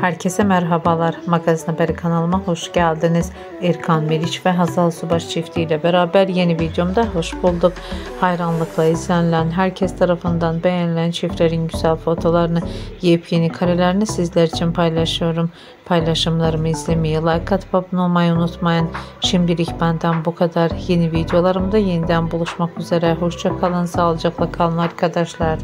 Herkese merhabalar. Magazin Haberi kanalıma hoş geldiniz. Erkan Meriç ve Hazal Subaş çiftiyle beraber yeni videomda hoş bulduk. Hayranlıkla izlenilen, herkes tarafından beğenilen çiftlerin güzel fotolarını, yepyeni karelerini sizler için paylaşıyorum. Paylaşımlarımı izlemeyi, like atıp abone olmayı unutmayın. Şimdilik benden bu kadar. Yeni videolarımda yeniden buluşmak üzere. Hoşçakalın, sağlıcakla kalın arkadaşlar.